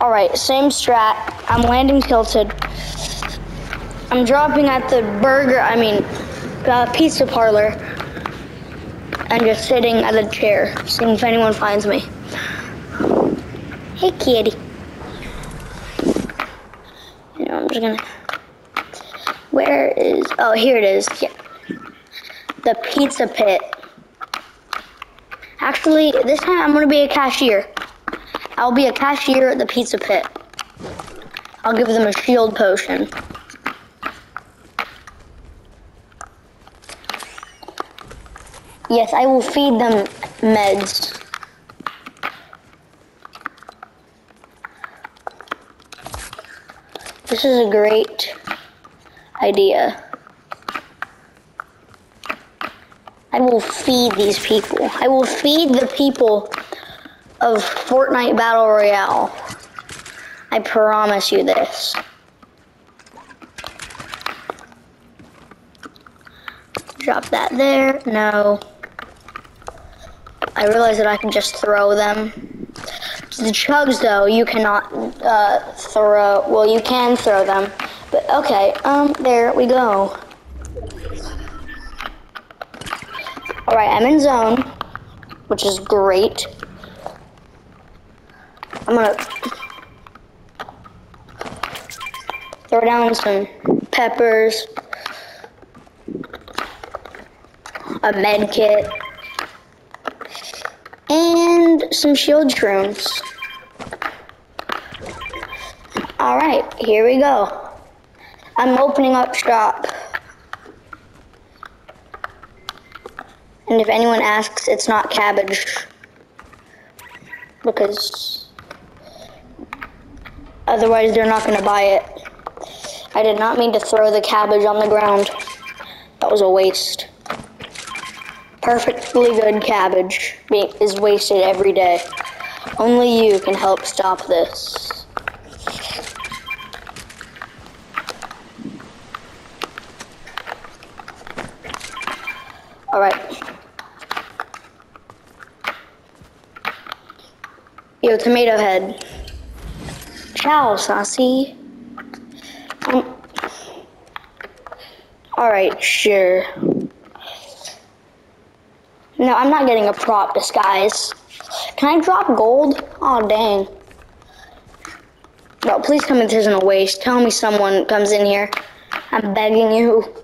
Alright, same strat. I'm landing tilted. I'm dropping at the burger, I mean, uh, pizza parlor. And just sitting at a chair, seeing if anyone finds me. Hey, kitty. You know, I'm just gonna. Where is. Oh, here it is. Yeah. The pizza pit. Actually, this time I'm gonna be a cashier. I'll be a cashier at the pizza pit. I'll give them a shield potion. Yes, I will feed them meds. This is a great idea. I will feed these people. I will feed the people of Fortnite Battle Royale. I promise you this. Drop that there. No. I realize that I can just throw them. The chugs, though, you cannot uh, throw. Well, you can throw them. But okay, um, there we go. Alright, I'm in zone, which is great. I'm gonna throw down some peppers, a med kit, and some shield shrooms. Alright, here we go. I'm opening up shop. And if anyone asks, it's not cabbage. Because otherwise they're not going to buy it. I did not mean to throw the cabbage on the ground. That was a waste. Perfectly good cabbage is wasted every day. Only you can help stop this. Alright. Yo, tomato head. Ciao, Saucy. Um, Alright, sure. No, I'm not getting a prop disguise. Can I drop gold? Oh, dang. No, please come me this isn't a waste. Tell me someone comes in here. I'm begging you.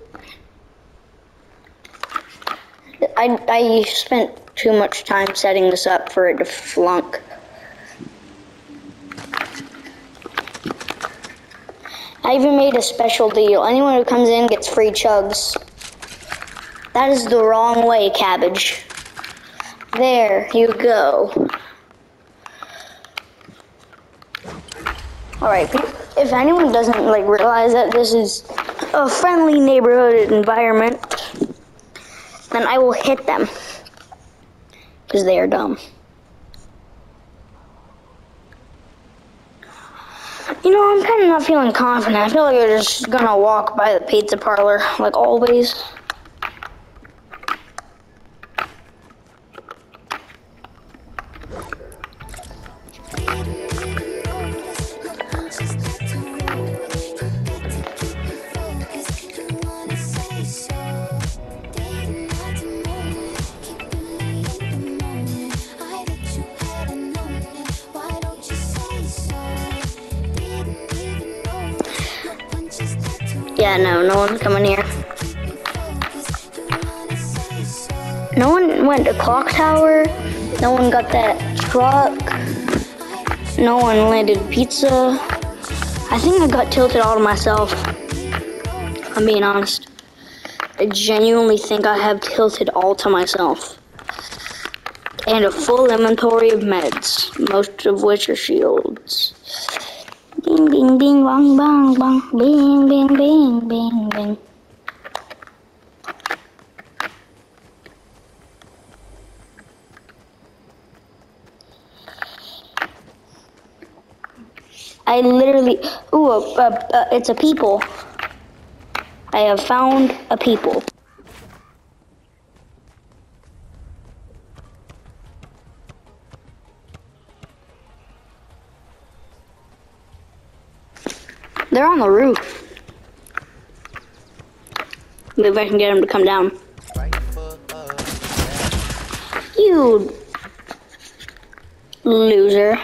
I, I spent too much time setting this up for it to flunk. I even made a special deal. Anyone who comes in gets free chugs. That is the wrong way, cabbage. There you go. Alright, if anyone doesn't like realize that this is a friendly neighborhood environment, then I will hit them. Because they are dumb. You know, I'm kind of not feeling confident. I feel like I'm just gonna walk by the pizza parlor, like always. Yeah, no, no one's coming here. No one went to Clock Tower. No one got that truck. No one landed pizza. I think I got tilted all to myself. I'm being honest. I genuinely think I have tilted all to myself. And a full inventory of meds, most of which are shields. Bing, bing, bing, bang, bang, bang. Bing, bing, bing, bing, bing. I literally, ooh, uh, uh, it's a people. I have found a people. They're on the roof. Maybe I can get him to come down. You loser.